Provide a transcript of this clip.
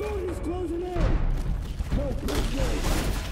Soldiers closing in! No, good, good.